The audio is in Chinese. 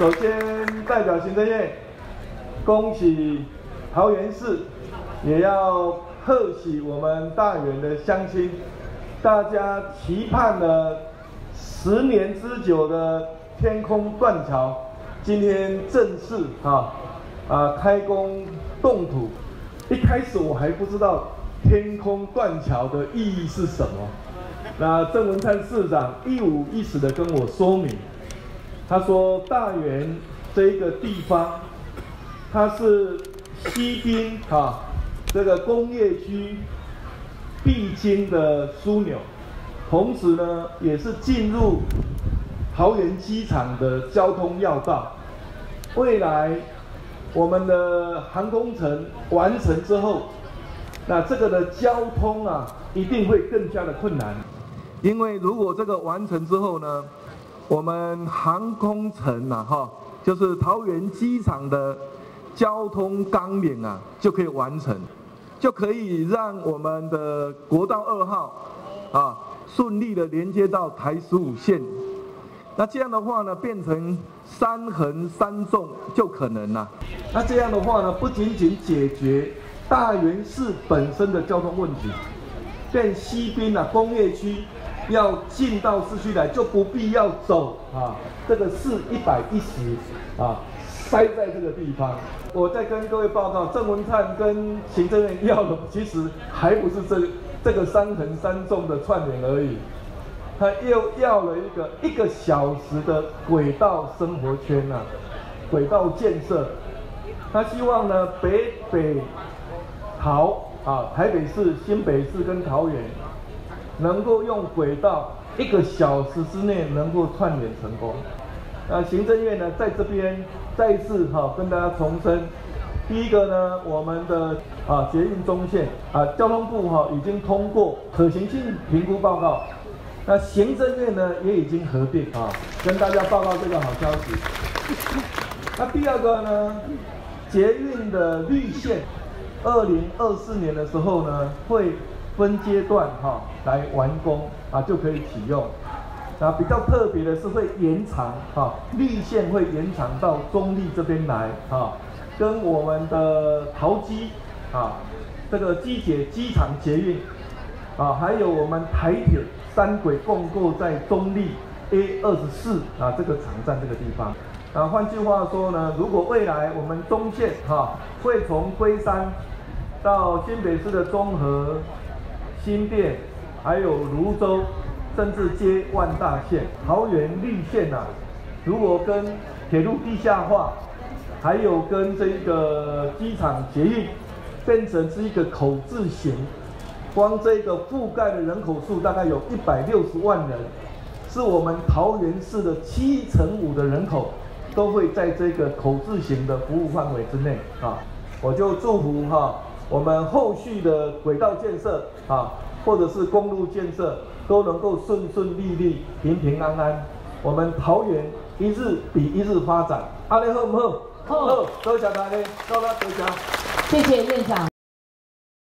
首先代表行政院恭喜桃园市，也要贺喜我们大园的乡亲，大家期盼了十年之久的天空断桥，今天正式啊啊开工动土。一开始我还不知道天空断桥的意义是什么，那郑文灿市长一五一十的跟我说明。他说：“大园这个地方，它是西滨啊这个工业区必经的枢纽，同时呢，也是进入桃园机场的交通要道。未来我们的航空城完成之后，那这个的交通啊，一定会更加的困难，因为如果这个完成之后呢？”我们航空城呐，哈，就是桃园机场的交通纲领啊，就可以完成，就可以让我们的国道二号啊顺利的连接到台十五线。那这样的话呢，变成三横三纵就可能了。那这样的话呢，不仅仅解决大园市本身的交通问题，变西滨啊工业区。要进到市区来，就不必要走啊，这个四一百一十啊，塞在这个地方。我再跟各位报告，郑文灿跟行政院要的，其实还不是这这个三横三纵的串联而已，他又要了一个一个小时的轨道生活圈呐，轨道建设。他希望呢，北北桃啊，台北市、新北市跟桃园。能够用轨道一个小时之内能够串联成功。那行政院呢，在这边再次哈跟大家重申，第一个呢，我们的啊捷运中线啊，交通部哈已经通过可行性评估报告，那行政院呢也已经核定啊，跟大家报告这个好消息。那第二个呢，捷运的绿线，二零二四年的时候呢会。分阶段哈来完工啊就可以启用，啊比较特别的是会延长哈绿线会延长到中立这边来啊，跟我们的桃机啊这个机捷机场捷运啊还有我们台铁三轨共构在中立 A 二十四啊这个场站这个地方啊换句话说呢，如果未来我们中线哈会从龟山到新北市的中和。新店，还有泸州，甚至接万大线、桃园绿线呐。如果跟铁路地下化，还有跟这个机场捷运，变成是一个口字形，光这个覆盖的人口数大概有一百六十万人，是我们桃园市的七成五的人口都会在这个口字形的服务范围之内啊。我就祝福哈。我们后续的轨道建设啊，或者是公路建设，都能够顺顺利利、平平安安。我们桃园一日比一日发展，阿联好唔好？好，多谢大家，多谢大家。谢谢院长。